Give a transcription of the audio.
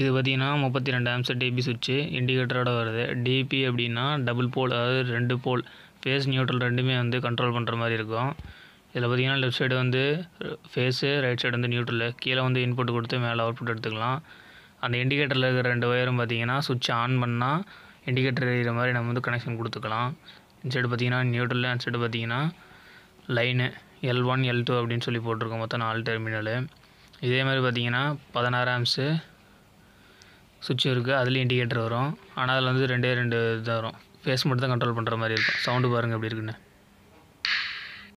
இது பார்த்தீங்கன்னா முப்பத்தி ரெண்டு ஆம்சர் டிபி சுவிட்சு இண்டிகேட்டரோட வருது. டிபி அப்படின்னா டபுள் போல் அதாவது ரெண்டு போல் ஃபேஸ் நியூட்ரல் ரெண்டுமே வந்து கண்ட்ரோல் பண்ணுற மாதிரி இருக்கும். இதில் பார்த்தீங்கன்னா லெஃப்ட் சைடு வந்து ஃபேஸு ரைட் சைடு வந்து நியூட்ரலு கீழே வந்து இன்புட் கொடுத்து மேலே அவுட்புட் எடுத்துக்கலாம். அந்த இண்டிகேட்டரில் இருக்கிற ரெண்டு ஒயரும் பார்த்தீங்கன்னா சுவிட்ச் ஆன் பண்ணால் இண்டிகேட்டர் எரியிற மாதிரி நம்ம வந்து கனெக்ஷன் கொடுத்துக்கலாம். இந்த சைடு பார்த்தீங்கன்னா நியூட்ரல் அந்த சைடு பார்த்தீங்கன்னா line L one L two அப்படின்னு சொல்லி போட்டிருக்கோம். மொத்தம் நாலு டெர்மினலு இதே மாதிரி பார்த்தீங்கன்னா பதினாறு ஆம்ஸு சுவிட்ச் இருக்குது அதுலேயும் இண்டிகேட்டர் வரும். ஆனால் அதில் வந்து ரெண்டே ரெண்டு இதாக வரும். ஃபேஸ் மட்டும் தான் கண்ட்ரோல் பண்ணுற மாதிரி இருக்கும். சவுண்டு பாருங்கள் எப்படி இருக்குன்னு.